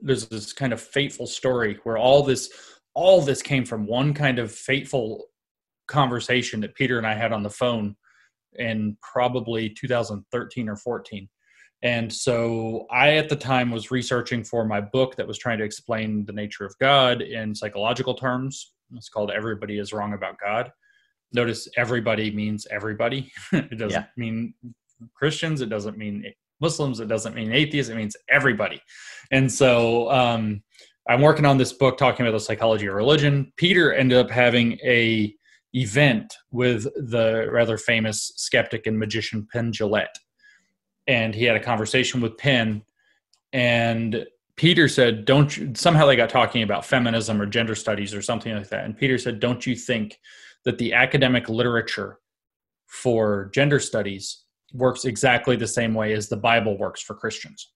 there's this kind of fateful story where all this all this came from one kind of fateful conversation that Peter and I had on the phone in probably 2013 or 14. And so I, at the time, was researching for my book that was trying to explain the nature of God in psychological terms. It's called Everybody is Wrong About God. Notice everybody means everybody. it doesn't yeah. mean Christians, it doesn't mean Muslims, it doesn't mean atheists, it means everybody. And so um, I'm working on this book talking about the psychology of religion. Peter ended up having a event with the rather famous skeptic and magician Penn Jillette. And he had a conversation with Penn, and Peter said, Don't you somehow they got talking about feminism or gender studies or something like that. And Peter said, Don't you think that the academic literature for gender studies works exactly the same way as the Bible works for Christians?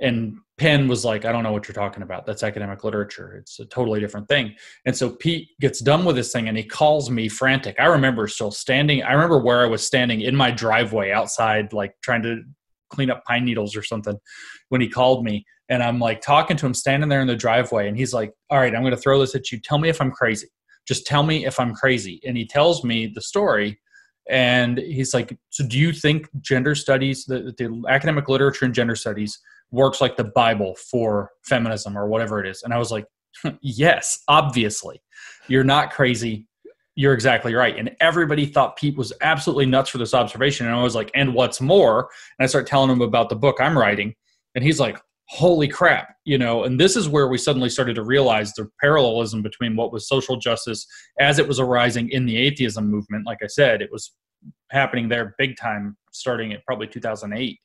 and Penn was like, I don't know what you're talking about. That's academic literature. It's a totally different thing. And so Pete gets done with this thing and he calls me frantic. I remember still standing, I remember where I was standing in my driveway outside, like trying to clean up pine needles or something when he called me. And I'm like talking to him, standing there in the driveway. And he's like, All right, I'm going to throw this at you. Tell me if I'm crazy. Just tell me if I'm crazy. And he tells me the story. And he's like, So do you think gender studies, the, the academic literature in gender studies, works like the Bible for feminism or whatever it is. And I was like, yes, obviously. You're not crazy. You're exactly right. And everybody thought Pete was absolutely nuts for this observation. And I was like, and what's more? And I start telling him about the book I'm writing. And he's like, holy crap, you know, and this is where we suddenly started to realize the parallelism between what was social justice as it was arising in the atheism movement. Like I said, it was happening there big time starting at probably 2008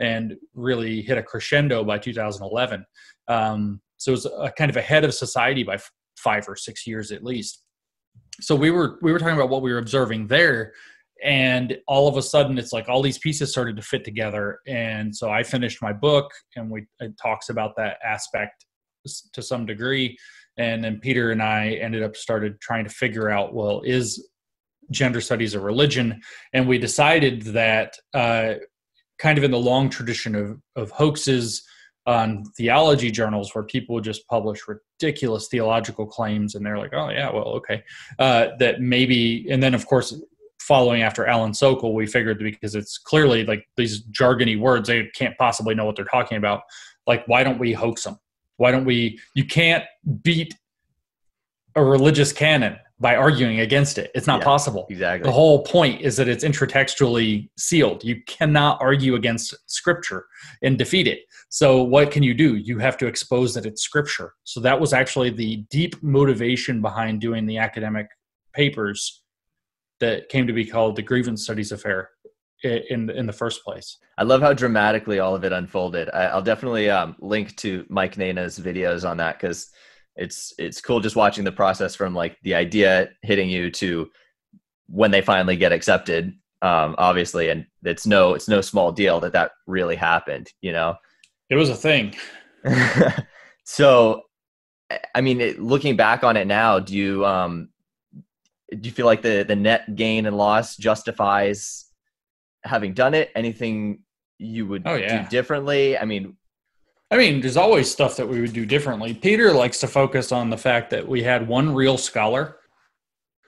and really hit a crescendo by 2011. Um, so it was a, kind of ahead of society by f- five or six years at least. So we were we were talking about what we were observing there, and all of a sudden it's like all these pieces started to fit together. And so I finished my book, and we it talks about that aspect to some degree. And then Peter and I ended up started trying to figure out well is gender studies a religion and we decided that uh, kind of in the long tradition of, of hoaxes on theology journals where people just publish ridiculous theological claims and they're like oh yeah well okay uh, that maybe and then of course following after alan Sokal, we figured because it's clearly like these jargony words they can't possibly know what they're talking about like why don't we hoax them why don't we you can't beat a religious canon by arguing against it. It's not yeah, possible. Exactly. The whole point is that it's intratextually sealed. You cannot argue against scripture and defeat it. So what can you do? You have to expose that it's scripture. So that was actually the deep motivation behind doing the academic papers that came to be called the grievance studies affair in in the first place. I love how dramatically all of it unfolded. I, will definitely um, link to Mike Nayna's videos on that because it's it's cool just watching the process from like the idea hitting you to when they finally get accepted um obviously and it's no it's no small deal that that really happened you know it was a thing so i mean it, looking back on it now do you um do you feel like the the net gain and loss justifies having done it anything you would oh, yeah. do differently i mean I mean, there's always stuff that we would do differently. Peter likes to focus on the fact that we had one real scholar.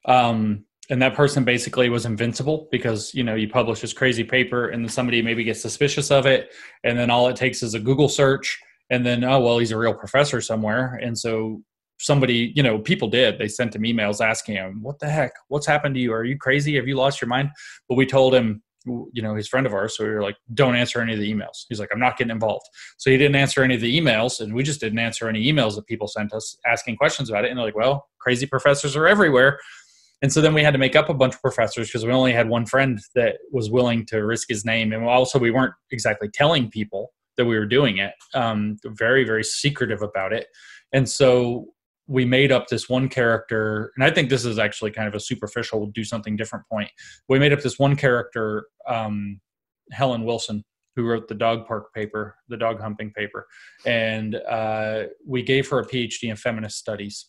Um, and that person basically was invincible because you know you publish this crazy paper and then somebody maybe gets suspicious of it and then all it takes is a google search and then oh well he's a real professor somewhere and so somebody you know people did they sent him emails asking him what the heck what's happened to you are you crazy have you lost your mind but we told him you know, his friend of ours. So we were like, don't answer any of the emails. He's like, I'm not getting involved. So he didn't answer any of the emails, and we just didn't answer any emails that people sent us asking questions about it. And they're like, well, crazy professors are everywhere. And so then we had to make up a bunch of professors because we only had one friend that was willing to risk his name. And also, we weren't exactly telling people that we were doing it, um, very, very secretive about it. And so we made up this one character, and I think this is actually kind of a superficial do something different point. We made up this one character, um, Helen Wilson, who wrote the dog park paper, the dog humping paper, and uh, we gave her a PhD in feminist studies,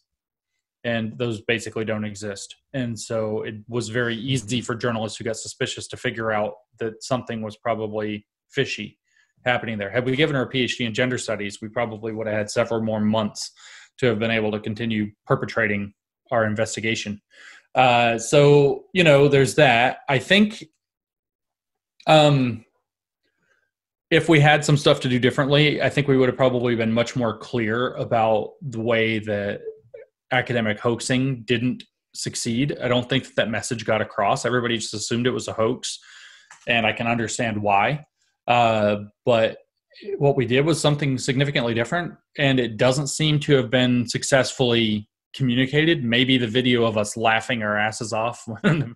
and those basically don't exist. And so it was very easy for journalists who got suspicious to figure out that something was probably fishy happening there. Had we given her a PhD in gender studies, we probably would have had several more months to have been able to continue perpetrating our investigation. Uh, so you know, there's that. I think um, if we had some stuff to do differently, I think we would have probably been much more clear about the way that academic hoaxing didn't succeed. I don't think that, that message got across. Everybody just assumed it was a hoax, and I can understand why. Uh, but what we did was something significantly different, and it doesn't seem to have been successfully communicated. Maybe the video of us laughing our asses off when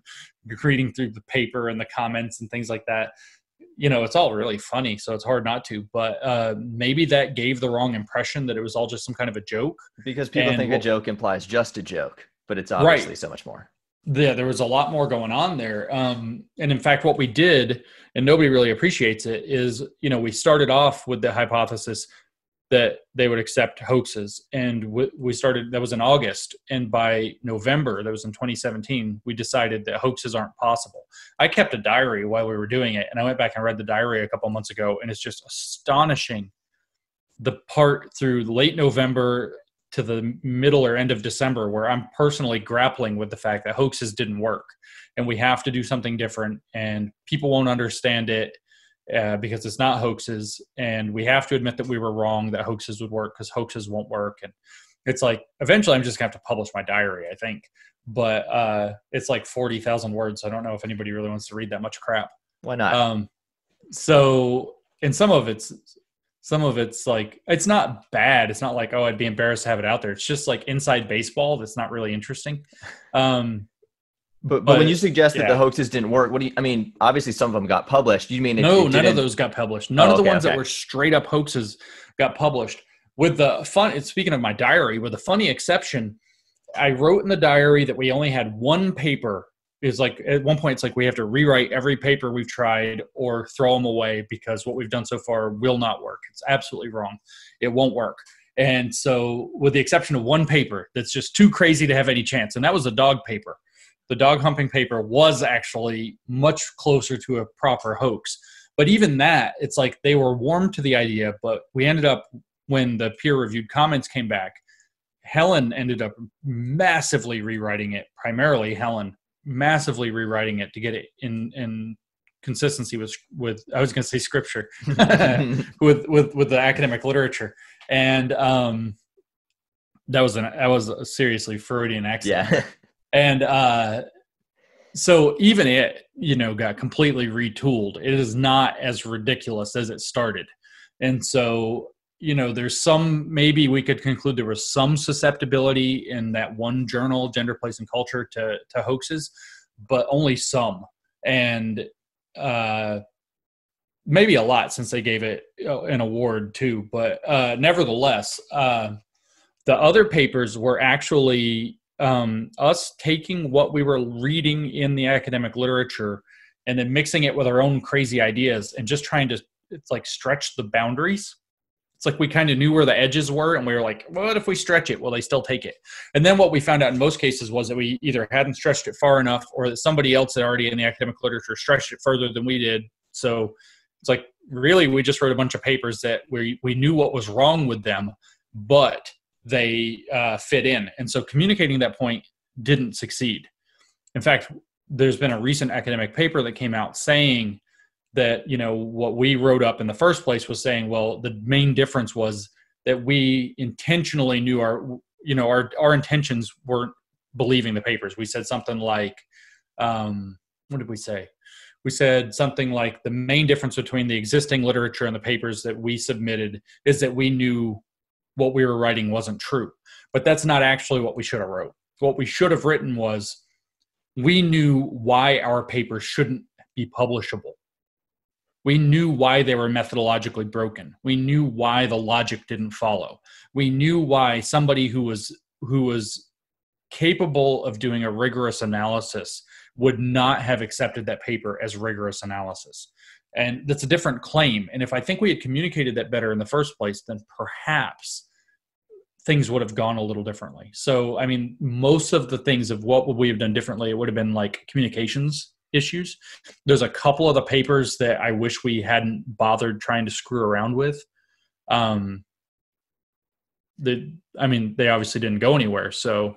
reading through the paper and the comments and things like that. You know, it's all really funny, so it's hard not to. But uh, maybe that gave the wrong impression that it was all just some kind of a joke. Because people and think a joke implies just a joke, but it's obviously right. so much more yeah, there was a lot more going on there. Um, and in fact, what we did, and nobody really appreciates it, is you know we started off with the hypothesis that they would accept hoaxes, and we, we started that was in August, and by November, that was in 2017, we decided that hoaxes aren't possible. I kept a diary while we were doing it, and I went back and read the diary a couple months ago, and it's just astonishing the part through late November to the middle or end of December where I'm personally grappling with the fact that hoaxes didn't work and we have to do something different and people won't understand it uh, because it's not hoaxes. And we have to admit that we were wrong that hoaxes would work because hoaxes won't work. And it's like eventually I'm just gonna have to publish my diary I think. But uh, it's like 40,000 words so I don't know if anybody really wants to read that much crap. Why not? Um, so and some of it's some of it's like it's not bad. It's not like oh i'd be embarrassed to have it out there. It's just like inside baseball that's not really interesting. Um but, but, but when you suggest yeah. that the hoaxes didn't work what do you i mean obviously some of them got published. You mean it, no none of those got published. None oh, of the okay, ones okay. that were straight up hoaxes got published. With the fun speaking of my diary with the funny exception i wrote in the diary that we only had one paper is like at one point it's like we have to rewrite every paper we've tried or throw them away because what we've done so far will not work. It's absolutely wrong. It won't work. And so with the exception of one paper that's just too crazy to have any chance and that was a dog paper. The dog humping paper was actually much closer to a proper hoax. But even that it's like they were warm to the idea but we ended up when the peer reviewed comments came back helen ended up massively rewriting it primarily helen massively rewriting it to get it in in consistency with with I was going to say scripture with with with the academic literature. And um that was an that was a seriously Freudian accident yeah. And uh so even it you know got completely retooled. It is not as ridiculous as it started. And so you know there's some maybe we could conclude there was some susceptibility in that one journal gender place and culture to to hoaxes but only some. And uh maybe a lot since they gave it uh, an award too but uh nevertheless uh the other papers were actually um us taking what we were reading in the academic literature and then mixing it with our own crazy ideas and just trying to it's like stretch the boundaries like we kind of knew where the edges were and we were like what if we stretch it? Will they still take it? And then what we found out in most cases was that we either hadn't stretched it far enough or that somebody else had already in the academic literature stretched it further than we did. So it's like really we just wrote a bunch of papers that we, we knew what was wrong with them but they uh, fit in. And so communicating that point didn't succeed. In fact there's been a recent academic paper that came out saying that you know what we wrote up in the first place was saying well the main difference was that we intentionally knew our you know our our intentions weren't believing the papers. We said something like um what did we say? We said something like the main difference between the existing literature and the papers that we submitted is that we knew what we were writing wasn't true. But that's not actually what we should have wrote. What we should have written was we knew why our paper shouldn't be publishable we knew why they were methodologically broken. We knew why the logic didn't follow. We knew why somebody who was who was capable of doing a rigorous analysis would not have accepted that paper as rigorous analysis. And that's a different claim. And if I think we had communicated that better in the first place, then perhaps things would have gone a little differently. So, I mean, most of the things of what would we have done differently, it would have been like communications issues. There's a couple of the papers that I wish we hadn't bothered trying to screw around with. Um, the, I mean, they obviously didn't go anywhere. So,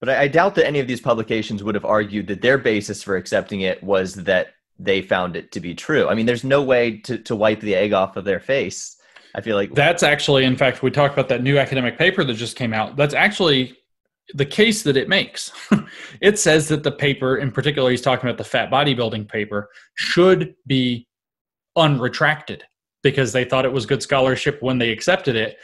but I, I doubt that any of these publications would have argued that their basis for accepting it was that they found it to be true. I mean, there's no way to, to wipe the egg off of their face. I feel like that's actually, in fact, we talked about that new academic paper that just came out. That's actually the case that it makes. it says that the paper, in particular, he's talking about the fat bodybuilding paper, should be unretracted because they thought it was good scholarship when they accepted it.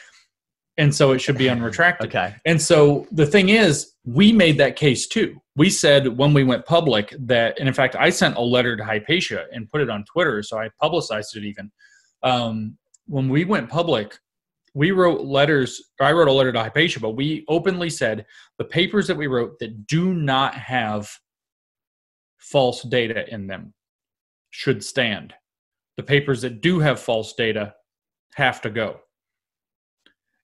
And so it should be unretracted. okay. And so the thing is, we made that case too. We said when we went public that, and in fact, I sent a letter to Hypatia and put it on Twitter. So I publicized it even. Um, when we went public, we wrote letters, I wrote a letter to Hypatia, but we openly said the papers that we wrote that do not have false data in them should stand. The papers that do have false data have to go.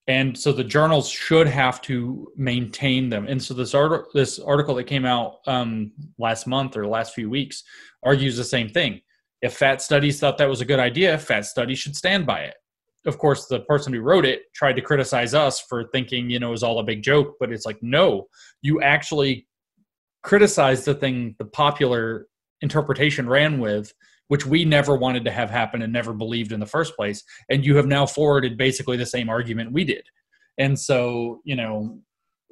And so the journals should have to maintain them. And so this article, this article that came out um, last month or last few weeks argues the same thing. If Fat Studies thought that was a good idea, Fat Studies should stand by it of course, the person who wrote it tried to criticize us for thinking, you know, it was all a big joke. But it's like, no, you actually criticized the thing the popular interpretation ran with, which we never wanted to have happen and never believed in the first place. And you have now forwarded basically the same argument we did. And so, you know,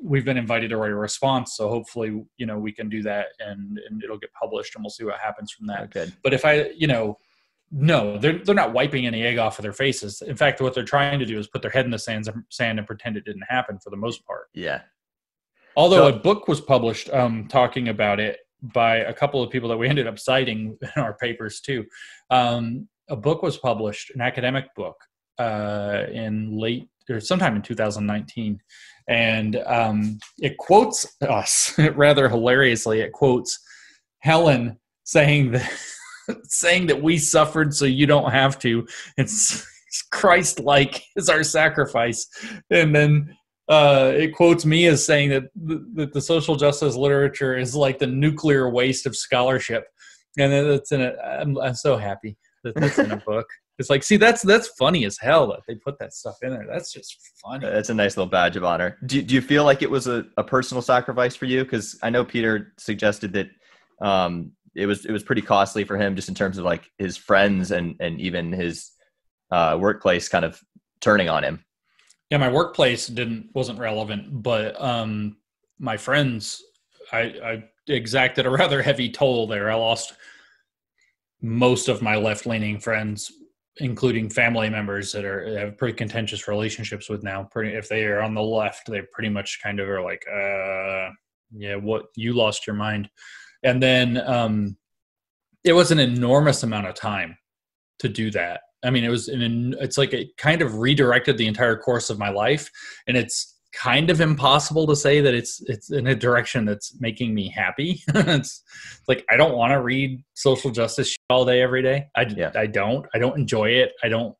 we've been invited to write a response. So hopefully, you know, we can do that and, and it'll get published and we'll see what happens from that. Okay. But if I, you know, no, they're they're not wiping any egg off of their faces. In fact, what they're trying to do is put their head in the sand, sand and pretend it didn't happen for the most part. Yeah. Although so, a book was published um, talking about it by a couple of people that we ended up citing in our papers too. Um, a book was published, an academic book, uh, in late or sometime in 2019, and um, it quotes us rather hilariously. It quotes Helen saying that saying that we suffered so you don't have to. It's, Christ like is our sacrifice. And then uh, it quotes me as saying that, that the social justice literature is like the nuclear waste of scholarship. And it's in a, I'm, I'm so happy that that's in a book. It's like, see, that's that's funny as hell that they put that stuff in there. That's just funny. That's a nice little badge of honor. Do, do you feel like it was a, a personal sacrifice for you? Because I know Peter suggested that um, it was it was pretty costly for him just in terms of like his friends and and even his uh, workplace kind of turning on him. Yeah, my workplace didn't wasn't relevant, but um, my friends, I, I exacted a rather heavy toll there. I lost most of my left leaning friends, including family members that are have pretty contentious relationships with now. Pretty, if they are on the left, they pretty much kind of are like, uh, yeah, what you lost your mind and then um, it was an enormous amount of time to do that. I mean it was an it's like it kind of redirected the entire course of my life. And it's kind of impossible to say that it's it's in a direction that's making me happy. It's like i don't want to read social justice all day every day. I yeah. i don't. I don't enjoy it. I don't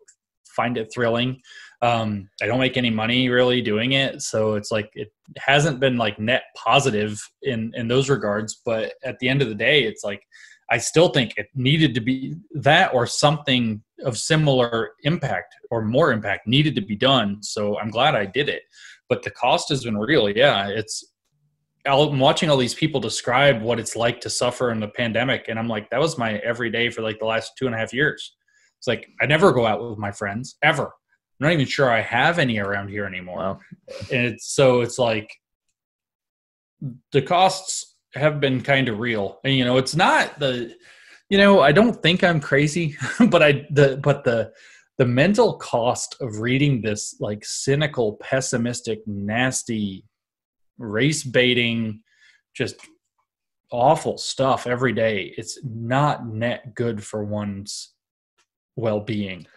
find it thrilling um, I don't make any money really doing it, so it's like it hasn't been like net positive in in those regards. But at the end of the day, it's like I still think it needed to be that or something of similar impact or more impact needed to be done. So I'm glad I did it. But the cost has been real. Yeah, it's I'm watching all these people describe what it's like to suffer in the pandemic, and I'm like, that was my everyday for like the last two and a half years. It's like I never go out with my friends ever. I'm not even sure I have any around here anymore. Wow. And it's so it's like the costs have been kind of real. And you know, it's not the you know, I don't think I'm crazy, but I the but the the mental cost of reading this like cynical, pessimistic, nasty, race baiting, just awful stuff every day. It's not net good for one's well being.